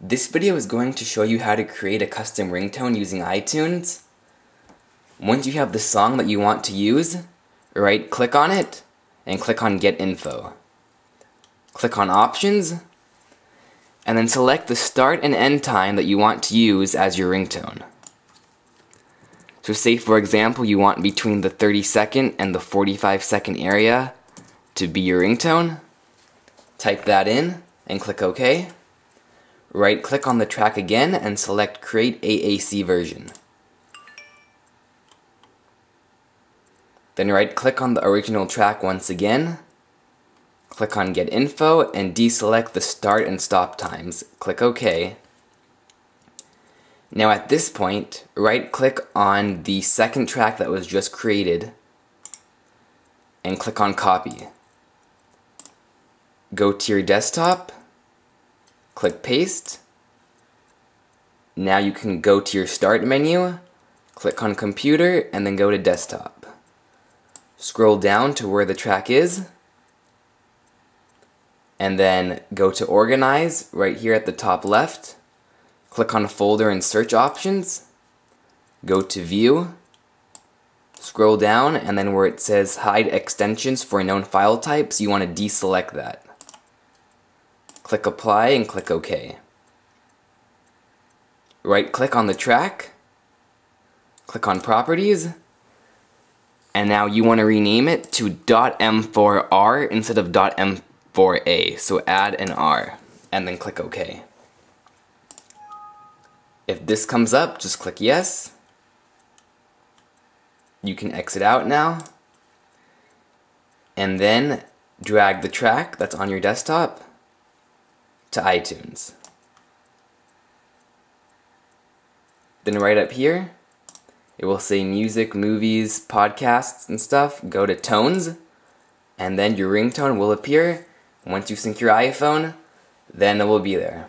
This video is going to show you how to create a custom ringtone using iTunes. Once you have the song that you want to use, right click on it and click on Get Info. Click on Options and then select the start and end time that you want to use as your ringtone. So say for example you want between the 30 second and the 45 second area to be your ringtone. Type that in and click OK. Right click on the track again and select Create AAC version. Then right click on the original track once again. Click on Get Info and deselect the start and stop times. Click OK. Now at this point, right click on the second track that was just created and click on Copy. Go to your desktop, click Paste. Now you can go to your Start menu, click on Computer, and then go to Desktop. Scroll down to where the track is, and then go to Organize right here at the top left. Click on Folder and Search options, go to View, scroll down, and then where it says Hide Extensions for Known File Types, you want to deselect that. Click Apply and click OK. Right click on the track, click on Properties, and now you want to rename it to .m4r instead of .m4a, so add an R, and then click OK. If this comes up, just click yes. You can exit out now. And then drag the track that's on your desktop to iTunes. Then right up here, it will say music, movies, podcasts, and stuff. Go to tones, and then your ringtone will appear. Once you sync your iPhone, then it will be there.